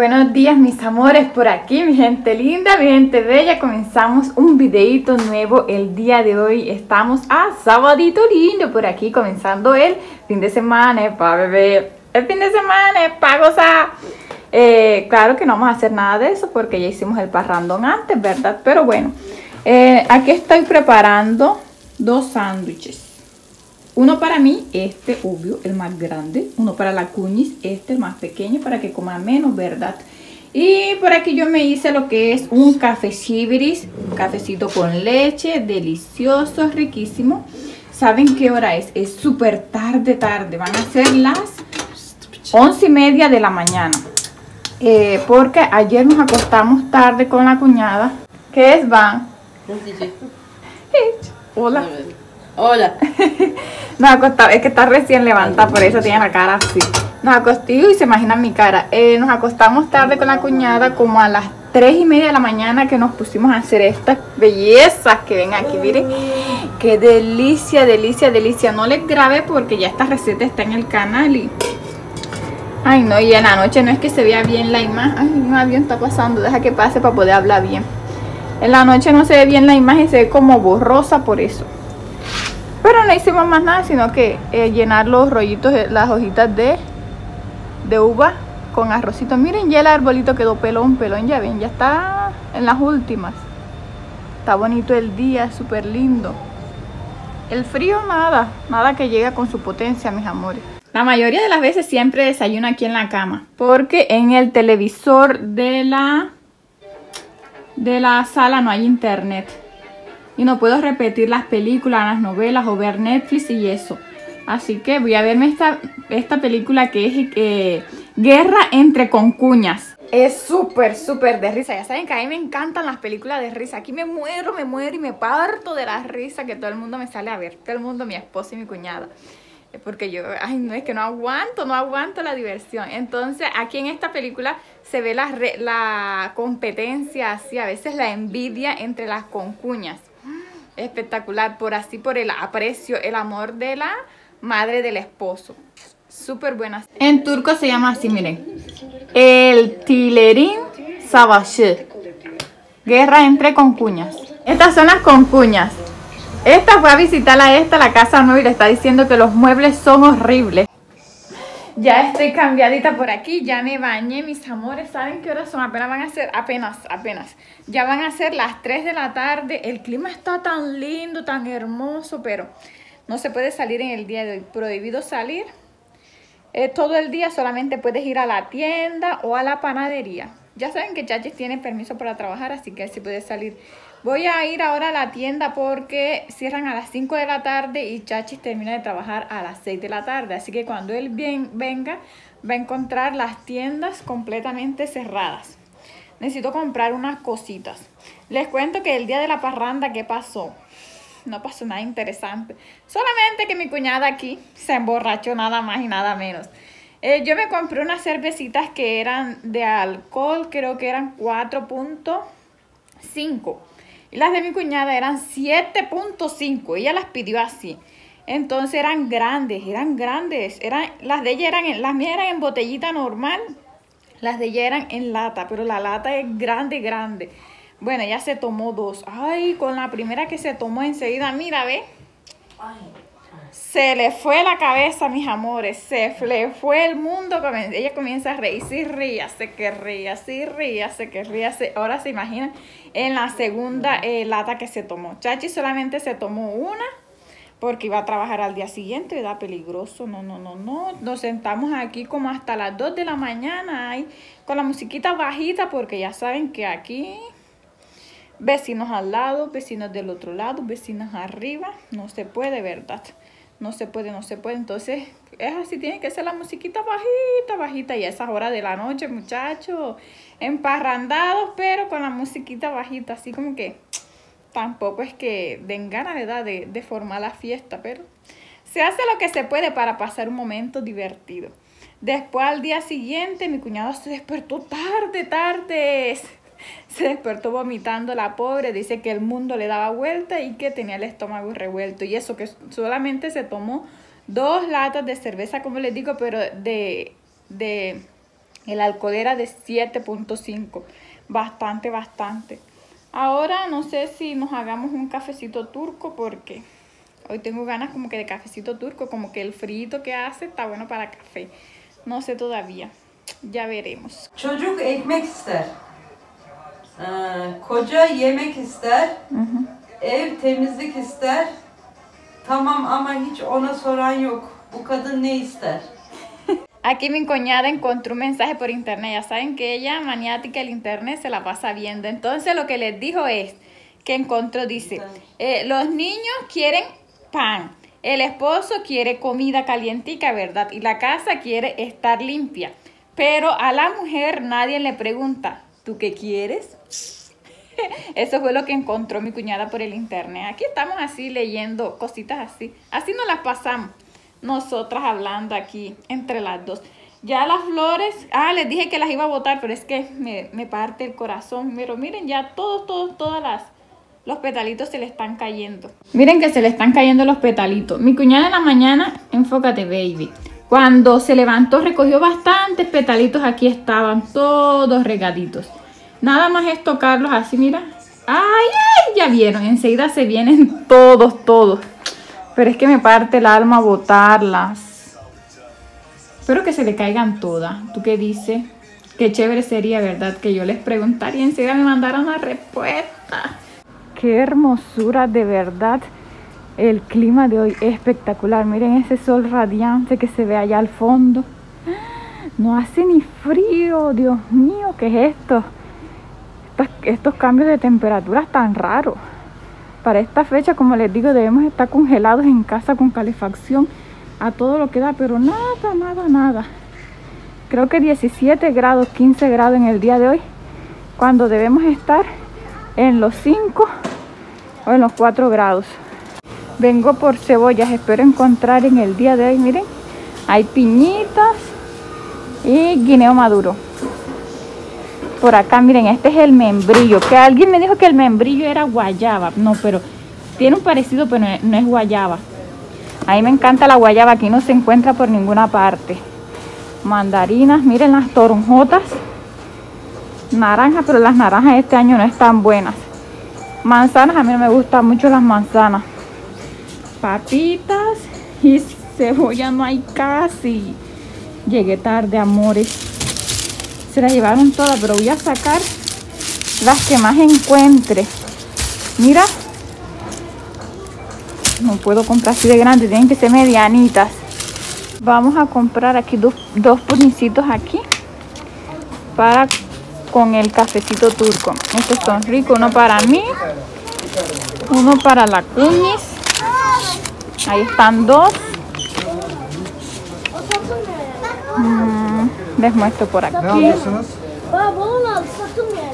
Buenos días mis amores por aquí, mi gente linda, mi gente bella Comenzamos un videito nuevo el día de hoy Estamos a sabadito lindo por aquí Comenzando el fin de semana para beber El fin de semana para gozar eh, Claro que no vamos a hacer nada de eso porque ya hicimos el parrandón antes, ¿verdad? Pero bueno, eh, aquí estoy preparando dos sándwiches uno para mí, este, obvio, el más grande. Uno para la cuñis, este, el más pequeño, para que coma menos, ¿verdad? Y por aquí yo me hice lo que es un café chibiris, cafecito con leche, delicioso, riquísimo. ¿Saben qué hora es? Es súper tarde, tarde. Van a ser las once y media de la mañana. Eh, porque ayer nos acostamos tarde con la cuñada. ¿Qué es, Van? Hola. Hola. Nos acostamos, es que está recién levantada, por eso tiene la cara así. Nos acostamos y se imaginan mi cara. Eh, nos acostamos tarde con la cuñada, como a las 3 y media de la mañana que nos pusimos a hacer estas bellezas que ven aquí, miren. Qué delicia, delicia, delicia. No les grabé porque ya esta receta está en el canal y... Ay no, y en la noche no es que se vea bien la imagen. Ay, un avión está pasando, deja que pase para poder hablar bien. En la noche no se ve bien la imagen, se ve como borrosa por eso. Pero no hicimos más nada, sino que eh, llenar los rollitos, las hojitas de, de uva con arrocito. Miren, ya el arbolito quedó pelón, pelón, ya ven, ya está en las últimas. Está bonito el día, súper lindo. El frío nada, nada que llega con su potencia, mis amores. La mayoría de las veces siempre desayuno aquí en la cama, porque en el televisor de la, de la sala no hay internet y no puedo repetir las películas, las novelas o ver Netflix y eso. Así que voy a verme esta, esta película que es eh, Guerra entre concuñas. Es súper, súper de risa. Ya saben que a mí me encantan las películas de risa. Aquí me muero, me muero y me parto de la risa que todo el mundo me sale a ver. Todo el mundo, mi esposo y mi cuñada. Porque yo, ay, no es que no aguanto, no aguanto la diversión. Entonces, aquí en esta película se ve la, la competencia, así, a veces la envidia entre las concuñas espectacular por así, por el aprecio, el amor de la madre del esposo. Súper buenas. En turco se llama así, miren. El Tilerin Savaşı. Guerra entre concuñas. Estas son las concuñas. Esta fue a visitar a esta, la casa nueva, y le está diciendo que los muebles son horribles. Ya estoy cambiadita por aquí, ya me bañé, mis amores. ¿Saben qué horas son? Apenas van a ser, apenas, apenas. Ya van a ser las 3 de la tarde. El clima está tan lindo, tan hermoso, pero no se puede salir en el día de hoy. Prohibido salir. Eh, todo el día solamente puedes ir a la tienda o a la panadería. Ya saben que Chachis tiene permiso para trabajar, así que así puede salir. Voy a ir ahora a la tienda porque cierran a las 5 de la tarde y Chachis termina de trabajar a las 6 de la tarde. Así que cuando él bien, venga, va a encontrar las tiendas completamente cerradas. Necesito comprar unas cositas. Les cuento que el día de la parranda, ¿qué pasó? No pasó nada interesante. Solamente que mi cuñada aquí se emborrachó nada más y nada menos. Eh, yo me compré unas cervecitas que eran de alcohol, creo que eran 4.5 y las de mi cuñada eran 7.5. Ella las pidió así. Entonces eran grandes, eran grandes. Eran, las de ella eran, las mías eran en botellita normal. Las de ella eran en lata, pero la lata es grande, grande. Bueno, ella se tomó dos. Ay, con la primera que se tomó enseguida, mira, ve. Se le fue la cabeza, mis amores. Se le fue el mundo. Ella comienza a reír. Sí, ríase, que ría. Sí, ríase, que ríase. Ahora se imaginan en la segunda eh, lata que se tomó. Chachi solamente se tomó una porque iba a trabajar al día siguiente, era peligroso, no, no, no, no. Nos sentamos aquí como hasta las 2 de la mañana ahí, con la musiquita bajita porque ya saben que aquí vecinos al lado, vecinos del otro lado, vecinos arriba, no se puede, ¿verdad? No se puede, no se puede. Entonces, es así, tiene que ser la musiquita bajita, bajita. Y a esas horas de la noche, muchachos, emparrandados, pero con la musiquita bajita, así como que tampoco es que den ganas. De, de formar la fiesta, pero se hace lo que se puede para pasar un momento divertido. Después al día siguiente mi cuñado se despertó tarde, tarde. Se despertó vomitando la pobre, dice que el mundo le daba vuelta y que tenía el estómago revuelto. Y eso que solamente se tomó dos latas de cerveza, como les digo, pero de, de El alcohol era de 7.5. Bastante, bastante. Ahora no sé si nos hagamos un cafecito turco porque hoy tengo ganas como que de cafecito turco, como que el frío que hace está bueno para café. No sé todavía. Ya veremos. Çocuk ekmek ister. Ee, koca yemek ister. Ev temizlik ister. Tamam ama hiç ona soran yok. Bu kadın ne ister? Aquí mi cuñada encontró un mensaje por internet. Ya saben que ella, maniática del internet, se la pasa viendo. Entonces lo que les dijo es que encontró, dice, eh, los niños quieren pan, el esposo quiere comida calientica, ¿verdad? Y la casa quiere estar limpia. Pero a la mujer nadie le pregunta, ¿tú qué quieres? Eso fue lo que encontró mi cuñada por el internet. Aquí estamos así leyendo cositas así. Así nos las pasamos nosotras hablando aquí entre las dos. Ya las flores, ah, les dije que las iba a botar, pero es que me, me parte el corazón. Pero miren, ya todos, todos, todas las, los petalitos se le están cayendo. Miren que se le están cayendo los petalitos. Mi cuñada en la mañana, enfócate baby. Cuando se levantó recogió bastantes petalitos, aquí estaban todos regaditos. Nada más es tocarlos así, mira. ¡Ay, ay! Ya vieron, enseguida se vienen todos, todos. Pero es que me parte el alma botarlas. Espero que se le caigan todas. ¿Tú qué dices? Qué chévere sería, ¿verdad? Que yo les preguntaría y enseguida me mandaran una respuesta. Qué hermosura, de verdad. El clima de hoy es espectacular. Miren ese sol radiante que se ve allá al fondo. No hace ni frío, Dios mío, ¿qué es esto? Estos, cambios de temperaturas tan raros. Para esta fecha, como les digo, debemos estar congelados en casa con calefacción a todo lo que da, pero nada, nada, nada. Creo que 17 grados, 15 grados en el día de hoy, cuando debemos estar en los 5 o en los 4 grados. Vengo por cebollas, espero encontrar en el día de hoy, miren, hay piñitas y guineo maduro. Por acá, miren, este es el membrillo. Que alguien me dijo que el membrillo era guayaba. No, pero tiene un parecido, pero no es guayaba. A mí me encanta la guayaba. Aquí no se encuentra por ninguna parte. Mandarinas, miren las toronjotas. Naranjas, pero las naranjas este año no están buenas. Manzanas, a mí no me gustan mucho las manzanas. Papitas y cebolla no hay casi. Llegué tarde, amores. Las llevaron todas, pero voy a sacar las que más encuentre. Mira. No puedo comprar así de grandes, tienen que ser medianitas. Vamos a comprar aquí dos, dos aquí. Para con el cafecito turco. Estos son ricos, uno para mí, uno para la cuñis. Ahí están dos. Les muestro por aquí. Alıyorsunuz? Baba balon aldı satılmıyor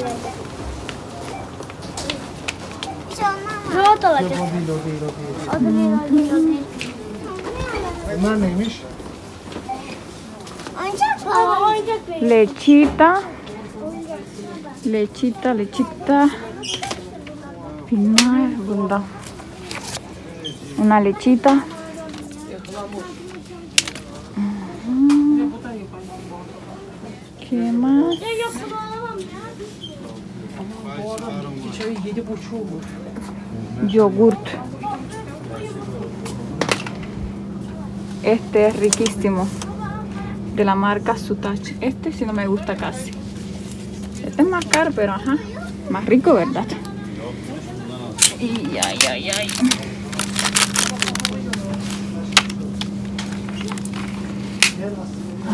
buçuğu bu. Yogurt. Este es riquísimo. De la marca Sutach. Este sí no me gusta casi. Este es más caro, pero ajá. Más rico, ¿verdad? Y ay, ay, ay.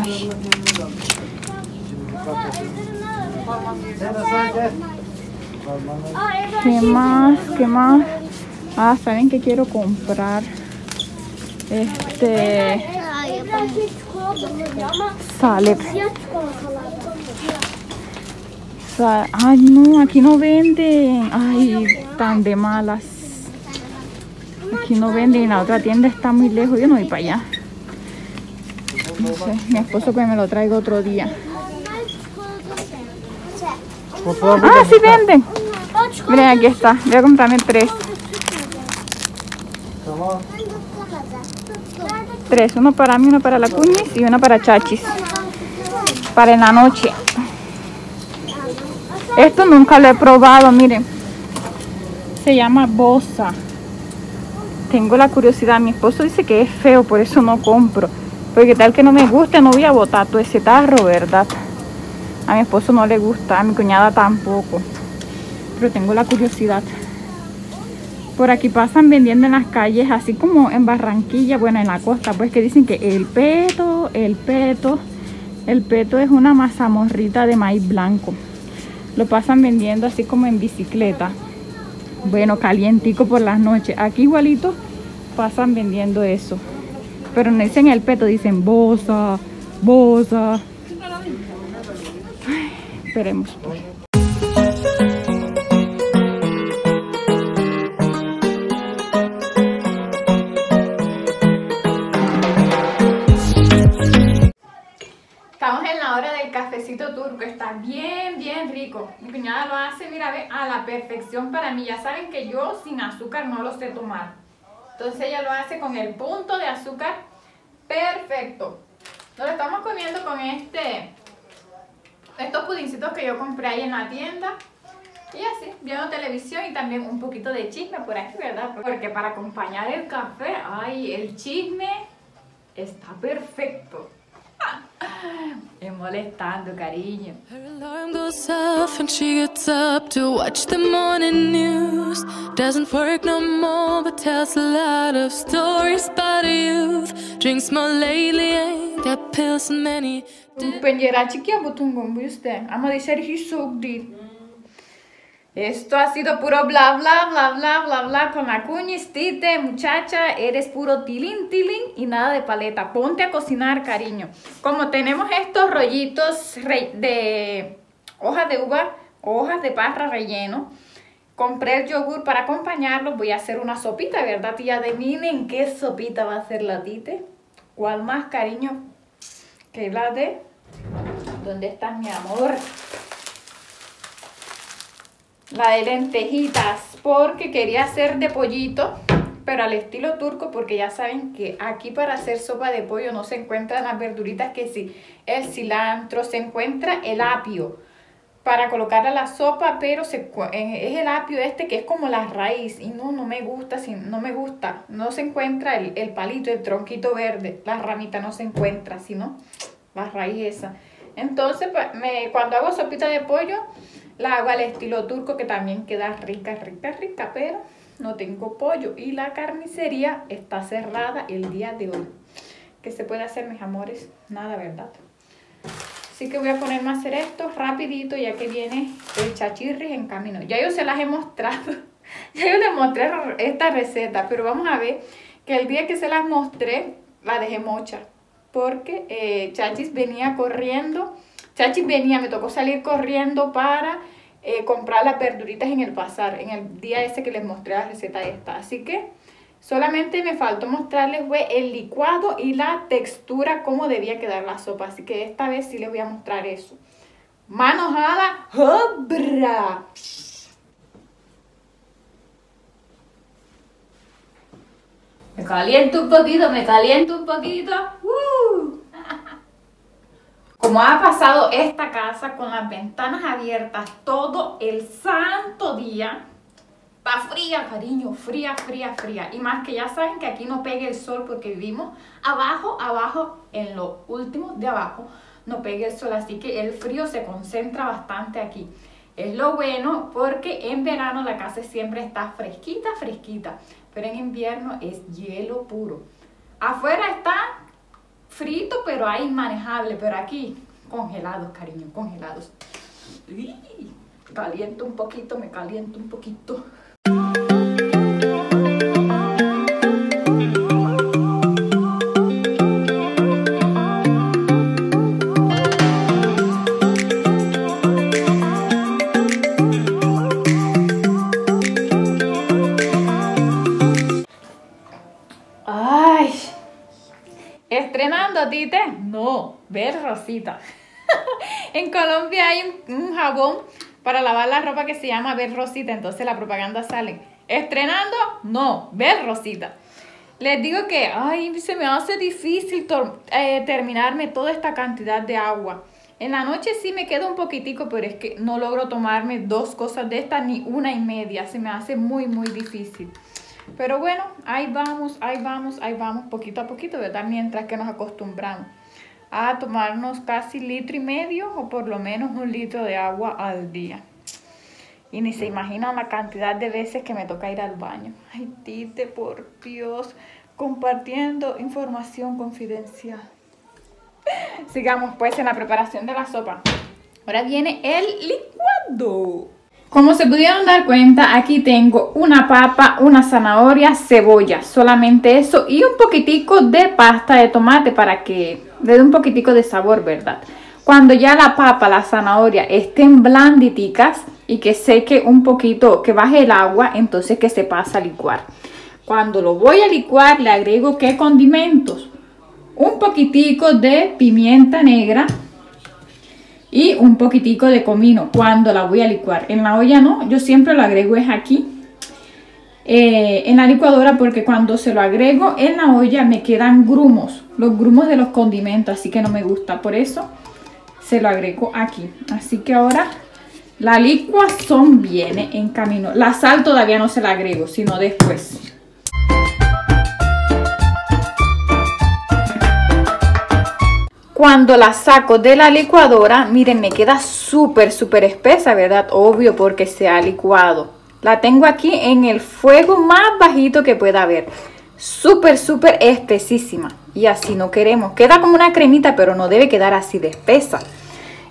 Ay. ¿Qué más? ¿Qué más? Ah, ¿saben qué quiero comprar? Este salep. Ay, no, aquí no venden. Ay, tan de malas. Aquí no venden la otra tienda está muy lejos. Yo no voy para allá. No sé, mi esposo que me lo traiga otro día. Ah, sí venden. Miren, aquí está. Voy a comprarme tres. Tres. Uno para mí, uno para la cuñis y uno para chachis. para en la noche. Esto nunca lo he probado, miren. Se llama bosa. Tengo la curiosidad. Mi esposo dice que es feo, por eso no compro. Porque tal que no me guste, no voy a botar todo ese tarro, ¿verdad? A mi esposo no le gusta, a mi cuñada tampoco. Pero tengo la curiosidad. Por aquí pasan vendiendo en las calles, así como en Barranquilla, bueno, en la costa, pues que dicen que el peto, el peto, el peto es una mazamorrita de maíz blanco. Lo pasan vendiendo así como en bicicleta. Bueno, calientico por las noches. Aquí igualito pasan vendiendo eso. Pero no dicen el peto, dicen bosa, bosa. Pues. Estamos en la hora del cafecito turco, está bien, bien rico. Mi cuñada lo hace, mira, ve, a la perfección para mí. Ya saben que yo sin azúcar no lo sé tomar. Entonces ella lo hace con el punto de azúcar perfecto. Nos lo estamos comiendo con este, estos pudincitos que yo compré ahí en la tienda. Y así, viendo televisión y también un poquito de chisme por aquí, ¿verdad? Porque para acompañar el café, ay, el chisme está perfecto. Es molestando, cariño. Her alarm goes off and she gets up to watch the morning news. Doesn't work no more, but tells a lot of stories about youth. Drinks more lately, ain't got pills and many. Ama dışarı hiç soğuk değil. Esto ha sido puro bla bla bla bla bla bla con cuñistite, muchacha, eres puro tilín tilín y nada de paleta. Ponte a cocinar, cariño. Como tenemos estos rollitos de hojas de uva, hojas de parra relleno, compré el yogur para acompañarlo. Voy a hacer una sopita, ¿verdad? Y adivinen qué sopita va a hacer la tite. ¿Cuál más, cariño? Que la de... ¿Dónde estás, mi amor? La de lentejitas, porque quería hacer de pollito, pero al estilo turco, porque ya saben que aquí para hacer sopa de pollo no se encuentran las verduritas que sí, el cilantro, se encuentra el apio para colocarle a la sopa, pero es el apio este que es como la raíz y no, no me gusta, no me gusta, no se encuentra el, el palito, el tronquito verde, la ramita no se encuentra, sino la raíz esa. Entonces, pues, me, cuando hago sopita de pollo, la hago al estilo turco que también queda rica, rica, rica, pero no tengo pollo y la carnicería está cerrada el día de hoy. ¿Qué se puede hacer, mis amores? Nada, ¿verdad? Así que voy a ponerme a hacer esto rapidito ya que viene el chachirris en camino. Ya yo se las he mostrado. ya yo les mostré esta receta, pero vamos a ver que el día que se las mostré la dejé mocha. Porque eh, Chachis venía corriendo. Chachis venía, me tocó salir corriendo para eh, comprar las verduritas en el bazar. En el día ese que les mostré la receta esta. Así que Solamente me faltó mostrarles fue el licuado y la textura, cómo debía quedar la sopa. Así que esta vez sí les voy a mostrar eso. Manos a la obra. Me caliento un poquito, me caliento un poquito. ¡Uh! Como ha pasado esta casa con las ventanas abiertas todo el santo día, Está fría, cariño, fría, fría, fría. Y más que ya saben que aquí no pega el sol porque vivimos abajo, abajo, en lo último de abajo, no pega el sol. Así que el frío se concentra bastante aquí. Es lo bueno porque en verano la casa siempre está fresquita, fresquita. Pero en invierno es hielo puro. Afuera está frito, pero ahí manejable. Pero aquí, congelados, cariño, congelados. Uy, caliento un poquito, me caliento un poquito. Ver Rosita. en Colombia hay un, jabón para lavar la ropa que se llama Ver Rosita, entonces la propaganda sale. Estrenando, no, Ver Rosita. Les digo que, ay, se me hace difícil eh, terminarme toda esta cantidad de agua. En la noche sí me queda un poquitico, pero es que no logro tomarme dos cosas de estas ni una y media. Se me hace muy, muy difícil. Pero bueno, ahí vamos, ahí vamos, ahí vamos, poquito a poquito, ¿verdad? Mientras que nos acostumbramos a tomarnos casi litro y medio o por lo menos un litro de agua al día. Y ni se imaginan la cantidad de veces que me toca ir al baño. Ay, Tite, por Dios, compartiendo información confidencial. Sigamos pues en la preparación de la sopa. Ahora viene el licuado. Como se pudieron dar cuenta, aquí tengo una papa, una zanahoria, cebolla, solamente eso y un poquitico de pasta de tomate para que le dé un poquitico de sabor, ¿verdad? Cuando ya la papa, la zanahoria estén blanditicas y que seque un poquito, que baje el agua, entonces que se pasa a licuar. Cuando lo voy a licuar le agrego qué condimentos. Un poquitico de pimienta negra y un poquitico de comino cuando la voy a licuar. En la olla no, yo siempre lo agrego es aquí. Eh, en la licuadora porque cuando se lo agrego en la olla me quedan grumos, los grumos de los condimentos, así que no me gusta. Por eso se lo agrego aquí. Así que ahora la licuazón viene en camino. La sal todavía no se la agrego, sino después. Cuando la saco de la licuadora, miren, me queda súper, súper espesa, ¿verdad? Obvio porque se ha licuado. La tengo aquí en el fuego más bajito que pueda haber. Súper, súper espesísima. Y así no queremos. Queda como una cremita, pero no debe quedar así de espesa.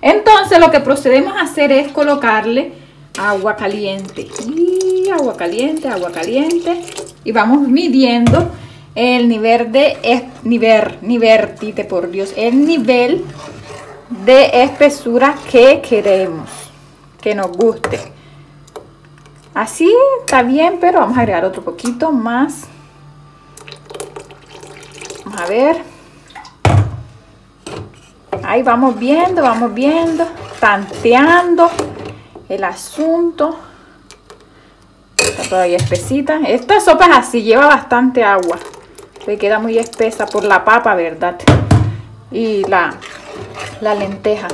Entonces lo que procedemos a hacer es colocarle agua caliente. Y agua caliente, agua caliente. Y vamos midiendo el nivel de nivel, nivel, por Dios, el nivel de espesura que queremos, que nos guste. Así está bien, pero vamos a agregar otro poquito más. Vamos a ver. Ahí vamos viendo, vamos viendo, tanteando el asunto. Está todavía espesita. Esta sopa es así, lleva bastante agua. Le queda muy espesa por la papa, ¿verdad? Y la, la lenteja.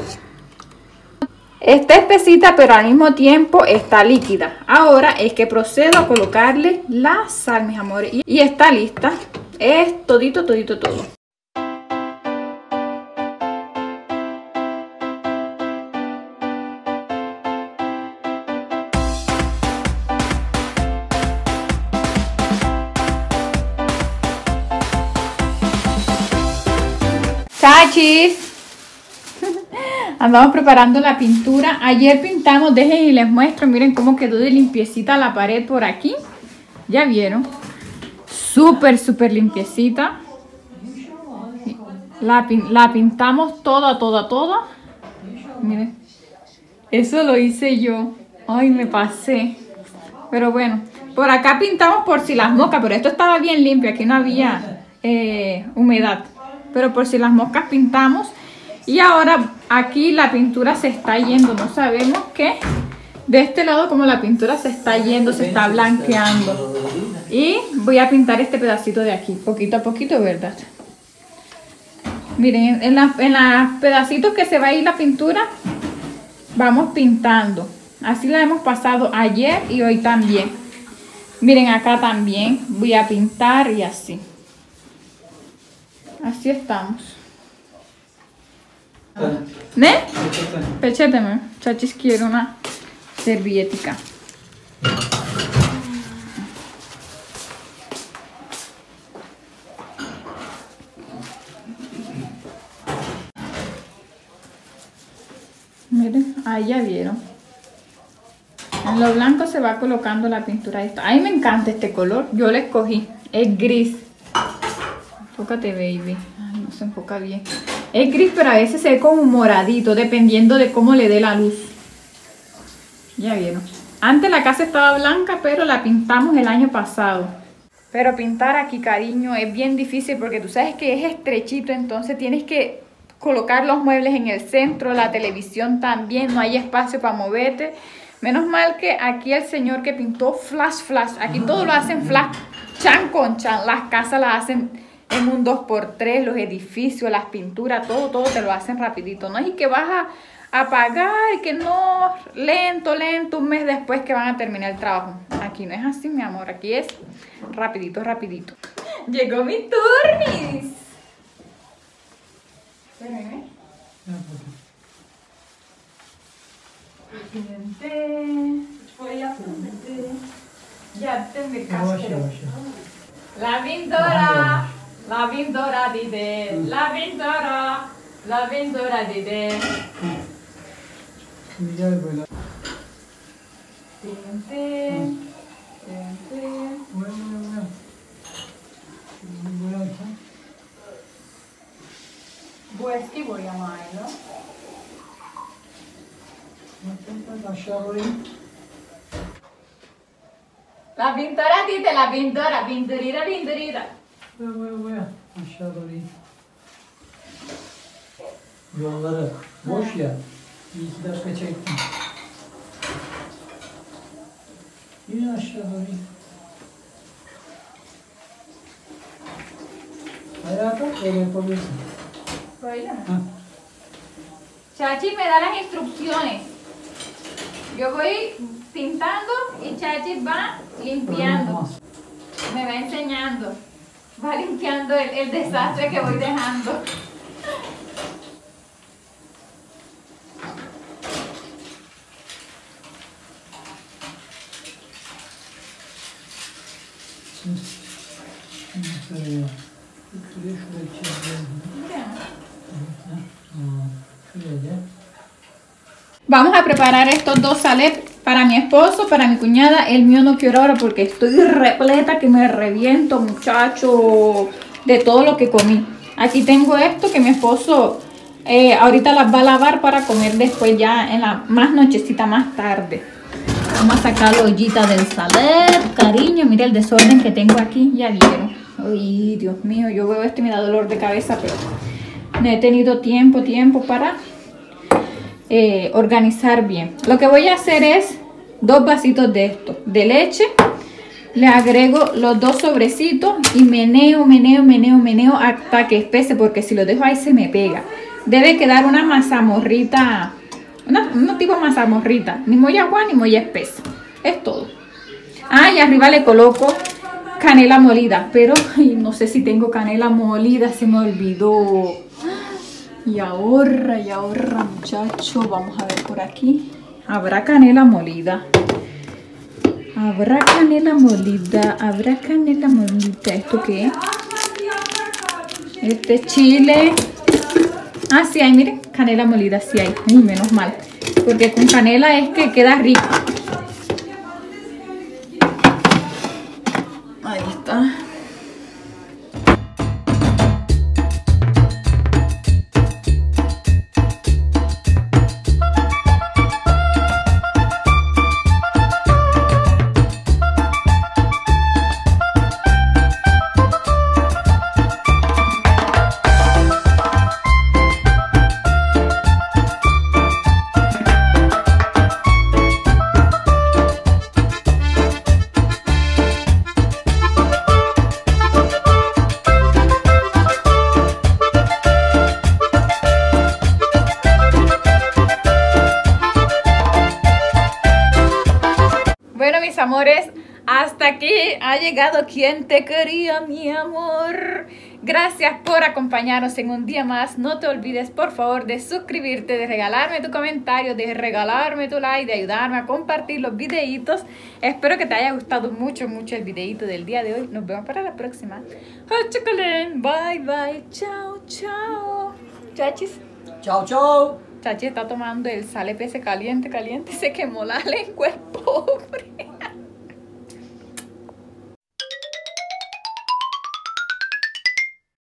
Está espesita, pero al mismo tiempo está líquida. Ahora es que procedo a colocarle la sal, mis amores. Y está lista. Es todito, todito, todo. Chachis. Andamos preparando la pintura. Ayer pintamos, dejen y les muestro. Miren cómo quedó de limpiecita la pared por aquí. Ya vieron. Súper, súper limpiecita. La, la, pintamos toda, toda, toda. Miren. Eso lo hice yo. Ay, me pasé. Pero bueno. Por acá pintamos por si las moscas. Pero esto estaba bien limpio. Aquí no había eh, humedad pero por si las moscas pintamos. Y ahora aquí la pintura se está yendo, no sabemos qué. De este lado como la pintura se está yendo, se está blanqueando. Y voy a pintar este pedacito de aquí, poquito a poquito, ¿verdad? Miren, en los en pedacitos que se va a ir la pintura, vamos pintando. Así la hemos pasado ayer y hoy también. Miren, acá también voy a pintar y así. Así estamos. ¿Ne? Pecheteme. Chachis quiere una servilletica. Miren, ahí ya vieron. En lo blanco se va colocando la pintura. A mí me encanta este color. Yo lo escogí. Es gris. Enfócate, baby. no se enfoca bien. Es gris, pero a veces se ve como moradito, dependiendo de cómo le dé la luz. Ya vieron. Antes la casa estaba blanca, pero la pintamos el año pasado. Pero pintar aquí, cariño, es bien difícil porque tú sabes que es estrechito, entonces tienes que colocar los muebles en el centro, la televisión también, no hay espacio para moverte. Menos mal que aquí el señor que pintó flash, flash, aquí todo lo hacen flash, chan con chan, las casas las hacen en un 2x3, los edificios, las pinturas, todo, todo te lo hacen rapidito. No es y que vas a, a pagar y que no, lento, lento, un mes después que van a terminar el trabajo. Aquí no es así, mi amor, aquí es rapidito, rapidito. Llegó mi turnis. Espérenme. Poner- Ya te me. La vintora, La vendora di te, la vendora, la vendora di te. Questi vogliamo mai, no? Lasciamoli. La vendora dite, la vendora, vendorira, vendorira. Uyan uyan uyan. Aşağı doğru in. Yolları boş ya. Bir iki dakika çektim. İn aşağı doğru in. Ayağa kalk öyle yapabilirsin. Böyle mi? Ha. Chachi me da las instrucciones. Yo voy pintando y Chachi va limpiando. Me va enseñando. Va limpiando el, desastre que voy dejando. Vamos a preparar estos dos salep para mi esposo, para mi cuñada. El mío no quiero ahora porque estoy repleta que me reviento, muchacho, de todo lo que comí. Aquí tengo esto que mi esposo eh, ahorita las va a lavar para comer después ya en la más nochecita, más tarde. Vamos a sacar la ollita del salep, cariño. Mira el desorden que tengo aquí, ya vieron. Ay, Dios mío, yo veo esto y me da dolor de cabeza, pero no he tenido tiempo, tiempo para eh, organizar bien. Lo que voy a hacer es dos vasitos de esto, de leche. Le agrego los dos sobrecitos y meneo, meneo, meneo, meneo hasta que espese porque si lo dejo ahí se me pega. Debe quedar una mazamorrita, una, una tipo mazamorrita, ni muy agua ni muy espesa. Es todo. Ah, y arriba le coloco canela molida, pero no sé si tengo canela molida, se me olvidó. Y ahorra, y ahorra, muchacho. Vamos a ver por aquí. Habrá canela molida. Habrá canela molida. Habrá canela molida. ¿Esto qué es? Este es chile. Ah, sí hay, miren. Canela molida, sí hay. Uy, menos mal. Porque con canela es que queda rico. Amores, hasta aquí ha llegado quien te quería, mi amor. Gracias por acompañarnos en un día más. No te olvides, por favor, de suscribirte, de regalarme tu comentario, de regalarme tu like, de ayudarme a compartir los videitos. Espero que te haya gustado mucho, mucho el videito del día de hoy. Nos vemos para la próxima. Bye, bye. Chao, chao. Chachis. Chao chao. Chachi está tomando el sale pese caliente, caliente. Se quemó la lengua, el pobre.